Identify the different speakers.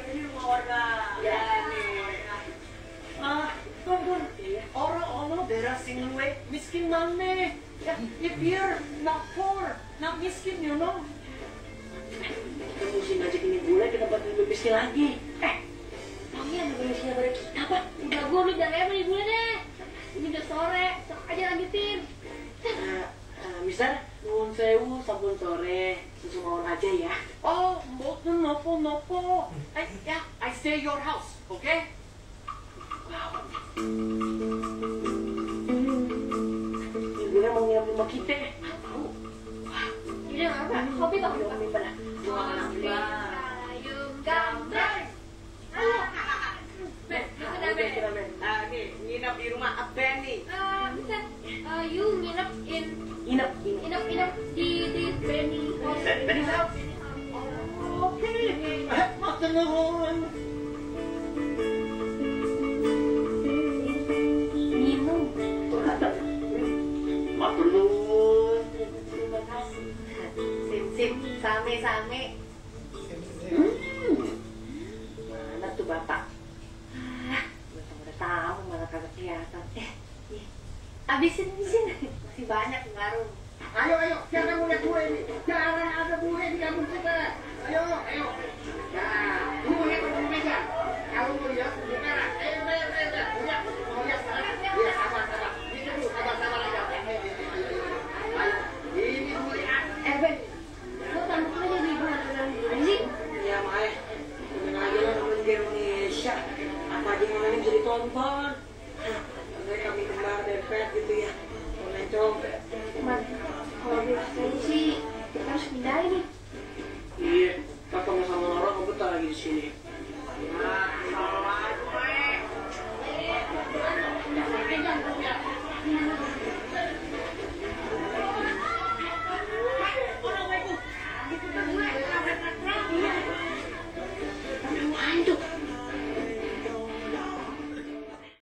Speaker 1: ini rumah warga.
Speaker 2: Ya.
Speaker 1: Ah, Tun. Orang ono daerah sini we miskin mana? Ya, if you're not poor, not miskin, you know.
Speaker 2: Kita mesti ngajakin ini bule ke tempat lebih miskin lagi. Eh, Mami ada manusia pada kita, Pak.
Speaker 3: Udah gue lu jangan beli bule deh. Ini udah sore, sok aja lanjutin.
Speaker 2: Eh, eh, Mister, sewu sampun sore. Susu mawon aja ya.
Speaker 1: Oh, no, nopo, nopo. I, yeah, I stay your house, okay?
Speaker 2: Ini bule mau nginep di rumah kita. Tahu.
Speaker 3: Ini apa? Kopi tau
Speaker 2: Ayo,
Speaker 3: gak?
Speaker 2: kami pada.
Speaker 3: Ayum gambar. Nginep di,
Speaker 2: di.
Speaker 3: Eh.
Speaker 2: Terima
Speaker 3: kasih.
Speaker 2: Mana tuh bapak?
Speaker 1: Ah, Bapak udah tahu malah kagak kelihatan.
Speaker 3: Eh. Abisin, abisin. Masih banyak
Speaker 2: warung. Ayo,
Speaker 3: ayo, jangan mulai bule ini. Jangan
Speaker 1: ada bule di
Speaker 3: kampung kita.
Speaker 1: Ayo, ayo. Nah,
Speaker 3: bule
Speaker 1: itu di
Speaker 2: meja. Kalau
Speaker 3: mau lihat, di
Speaker 2: mana? Ayo, ayo, ayo, ayo. Udah, mau lihat sana. Iya, sabar, sabar.
Speaker 3: Bisa dulu, sabar, sabar aja. Ayo,
Speaker 1: ayo, ayo. Ini bule lihat. Eh, Ben. Lo tangkap aja di bule. Ini? Iya, Mae. Mungkin aja lo temen di Indonesia. Apa aja yang lain bisa ditonton. Nah, kami kembar, depet gitu ya. Thank you.